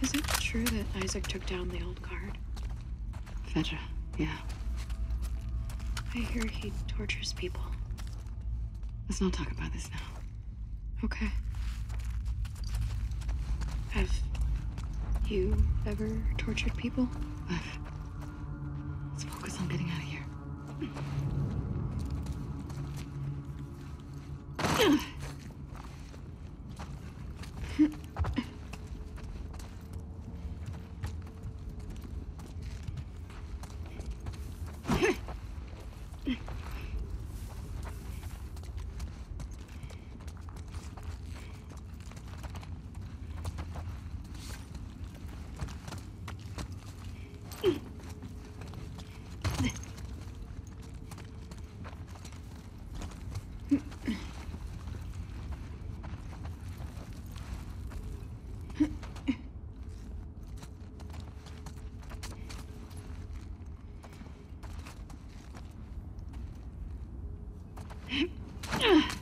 Is it true that Isaac took down the old guard? Fedra, yeah. I hear he tortures people. Let's not talk about this now. Okay. Have you ever tortured people? I've... Let's focus on getting out of here. Ugh.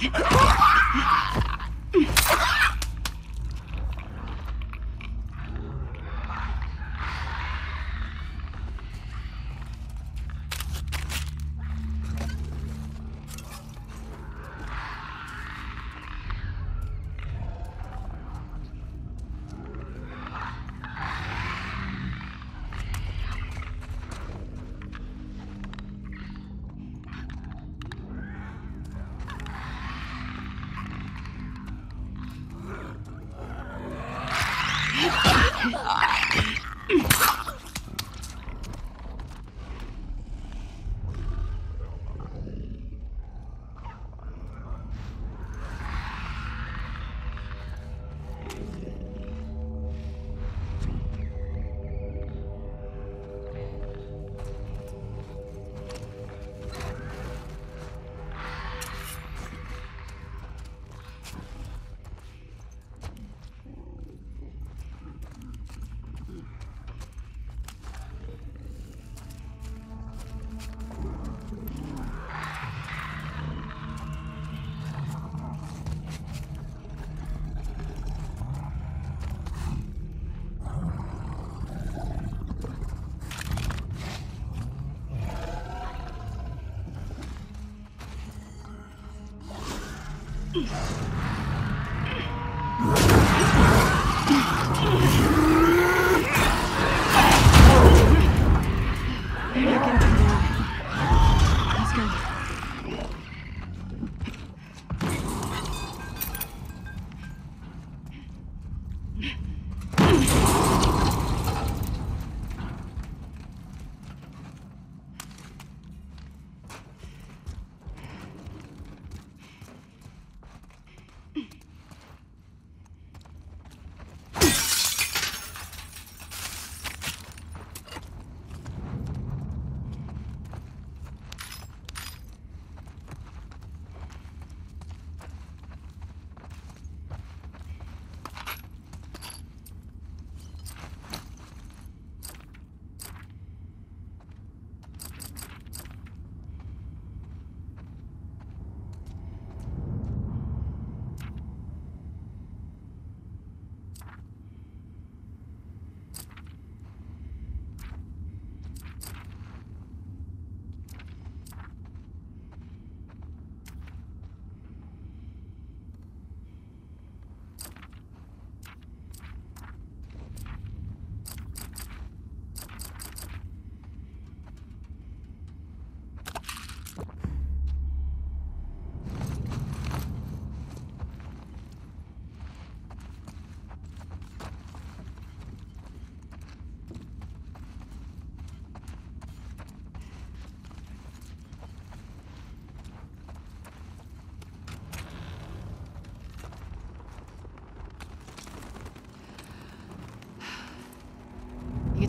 Ah! Mm-hmm.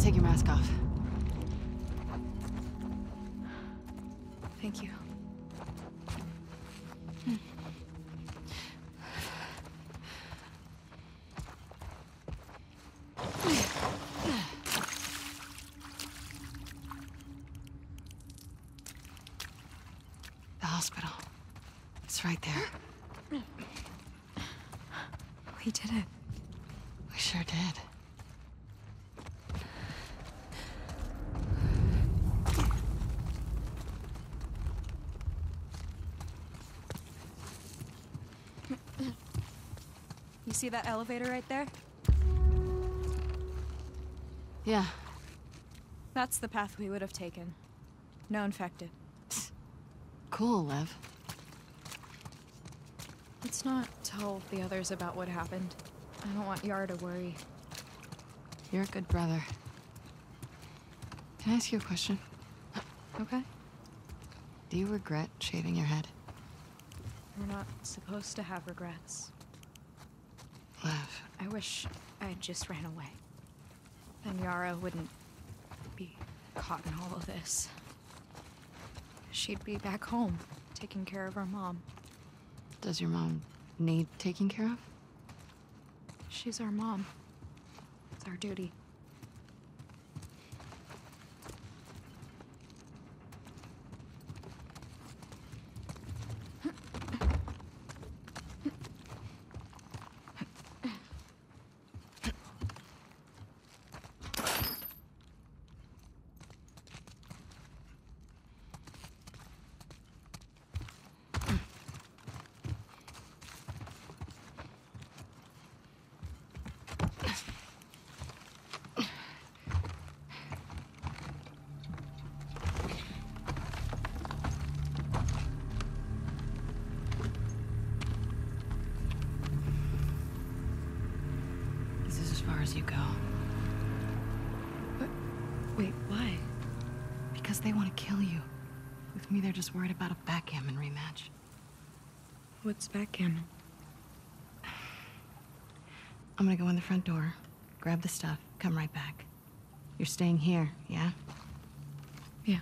take your mask off. Thank you. The hospital. It's right there. We did it. We sure did. You see that elevator right there? Yeah. That's the path we would have taken. No infected. Cool, Lev. Let's not tell the others about what happened. I don't want Yara to worry. You're a good brother. Can I ask you a question? Okay? Do you regret shaving your head? We're not supposed to have regrets. I wish I had just ran away. Then Yara wouldn't be caught in all of this. She'd be back home, taking care of her mom. does your mom need taking care of? She's our mom. It's our duty. This is as far as you go. Wait, why? Because they want to kill you. With me, they're just worried about a backgammon rematch. What's backgammon? I'm gonna go in the front door, grab the stuff, come right back. You're staying here, yeah? Yeah.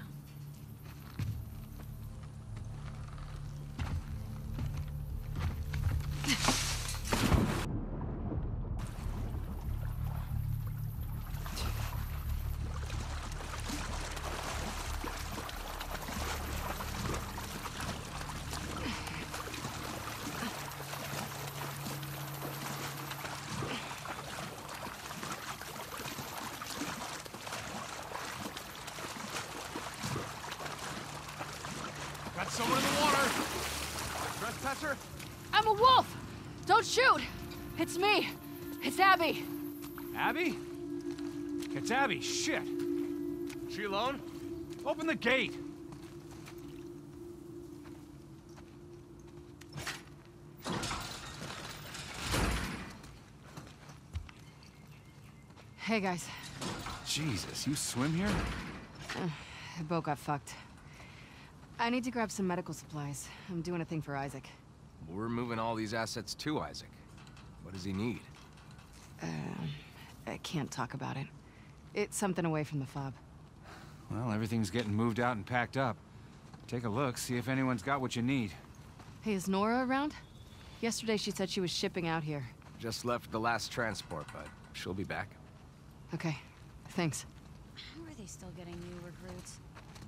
Someone in the water. Trespasser? I'm a wolf! Don't shoot! It's me! It's Abby! Abby? It's Abby, shit. She alone? Open the gate! Hey, guys. Jesus, you swim here? Uh, the boat got fucked. I need to grab some medical supplies. I'm doing a thing for Isaac. We're moving all these assets to Isaac. What does he need? Uh, I can't talk about it. It's something away from the fob. Well, everything's getting moved out and packed up. Take a look, see if anyone's got what you need. Hey, is Nora around? Yesterday she said she was shipping out here. Just left the last transport, but she'll be back. Okay, thanks. How are they still getting new recruits?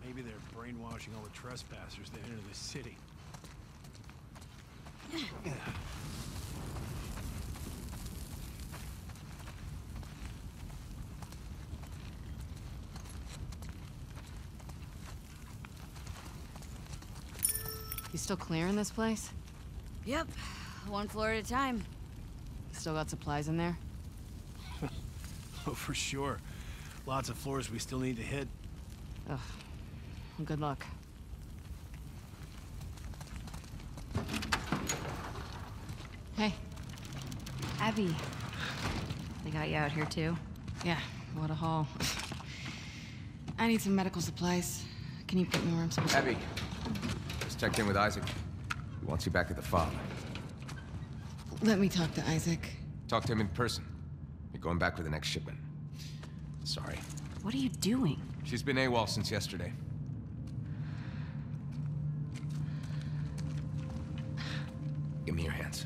Maybe they're brainwashing all the trespassers that enter the city. You still clearing this place? Yep, one floor at a time. Still got supplies in there? Oh, for sure. Lots of floors we still need to hit. Well, good luck. Hey, Abby. They got you out here too. yeah, what a haul. I need some medical supplies. Can you put me where I'm supposed to? Abby, just checked in with Isaac. He wants you back at the farm. Let me talk to Isaac. Talk to him in person. You're going back with the next shipment. Sorry. What are you doing? She's been AWOL since yesterday. Give me your hands.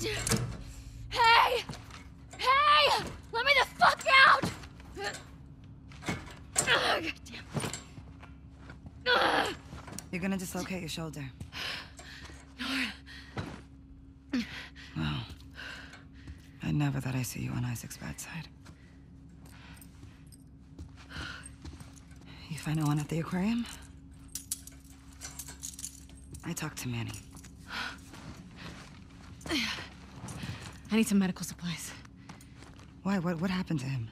Shit. Hey! Hey! Let me the fuck out! Ugh, God You're gonna dislocate your shoulder. Well, I never thought I'd see you on Isaac's bad side. You find Owen at the aquarium? I talked to Manny. I need some medical supplies. Why? What, what happened to him?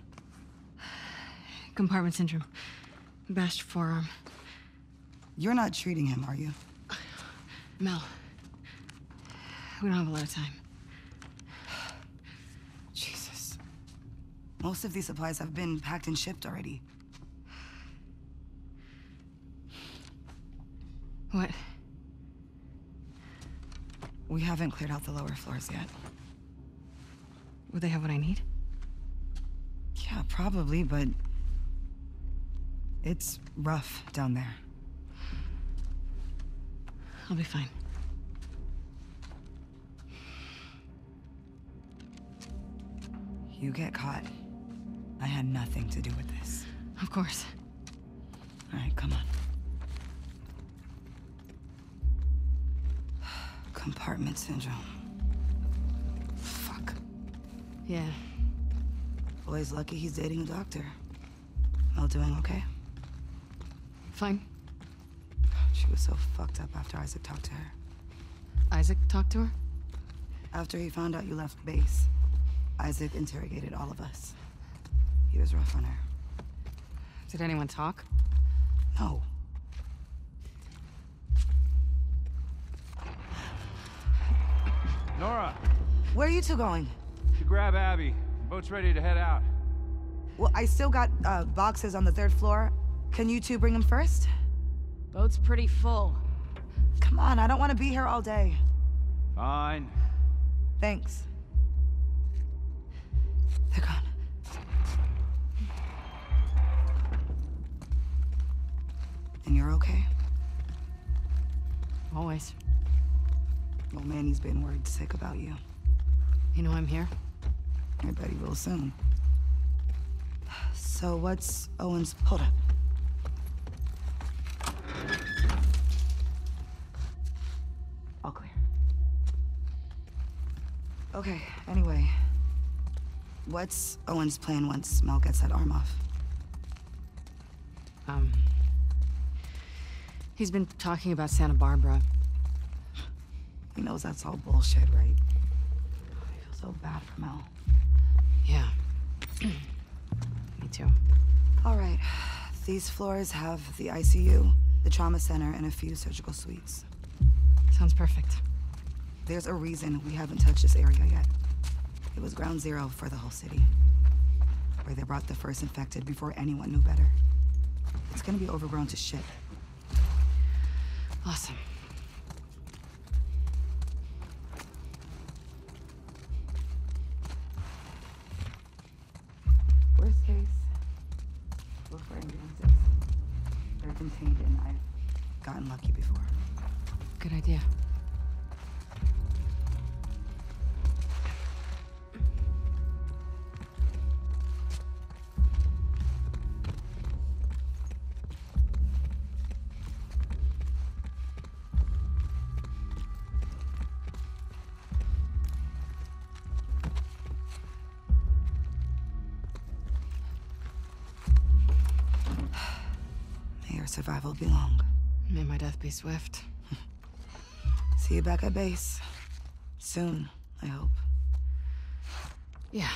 Compartment syndrome. Bashed forearm. You're not treating him, are you? Mel. We don't have a lot of time. Jesus. Most of these supplies have been packed and shipped already. What? We haven't cleared out the lower floors yet. Would they have what I need? Yeah, probably, but... It's rough down there. I'll be fine. You get caught. I had nothing to do with this. Of course. All right, come on. Compartment syndrome. Fuck. Yeah. Boy's lucky he's dating a doctor. Mel doing okay? Fine. She was so fucked up after Isaac talked to her. Isaac talked to her? After he found out you left base, Isaac interrogated all of us. He was rough on her. Did anyone talk? No. Nora, Where are you two going? To grab Abby. Boat's ready to head out. Well, I still got uh, boxes on the third floor. Can you two bring them first? Boat's pretty full. Come on, I don't want to be here all day. Fine. Thanks. Okay? Always. Well, Manny's been worried sick about you. You know I'm here? I bet he will soon. So what's Owen's hold up? All clear. Okay, anyway. What's Owen's plan once Mel gets that arm off? Um... He's been talking about Santa Barbara. He knows that's all bullshit, right? I feel so bad for Mel. Yeah. Me too. All right. These floors have the ICU, the trauma center, and a few surgical suites. Sounds perfect. There's a reason we haven't touched this area yet. It was ground zero for the whole city. Where they brought the first infected before anyone knew better. It's gonna be overgrown to shit. Awesome. Survival be long. May my death be swift. See you back at base. Soon, I hope. Yeah.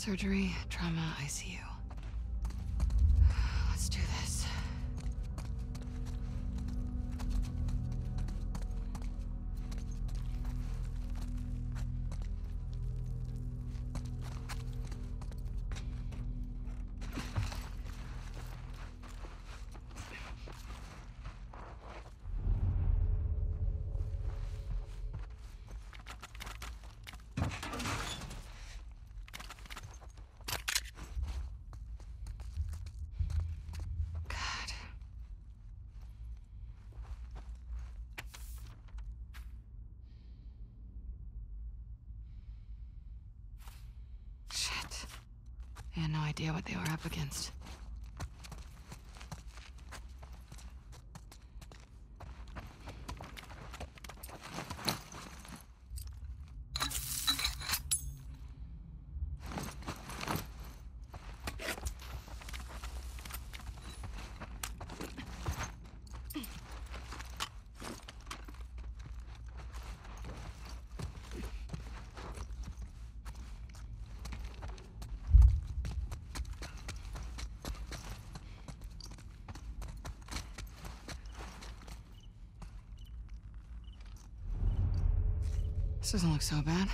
Surgery, trauma, ICU. Idea what they were up against. This doesn't look so bad.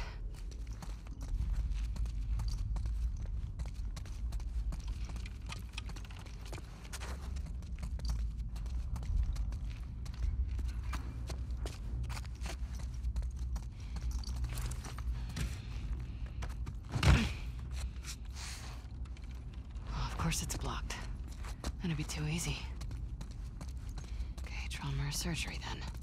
Oh, of course it's blocked. That'd be too easy. Okay, trauma or surgery then.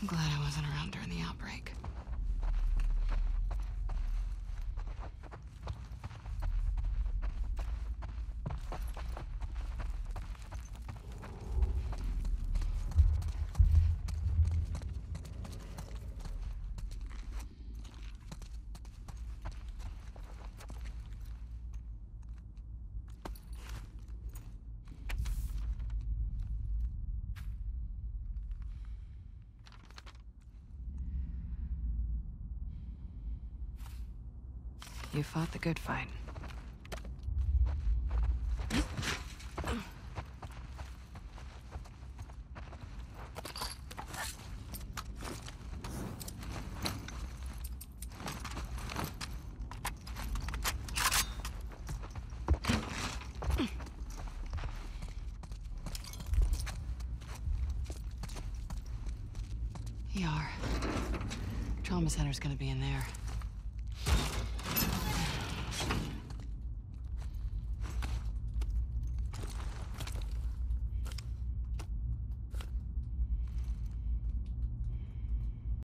I'm glad I wasn't around during the outbreak. You fought the good fight. ER. Trauma center's gonna be in there.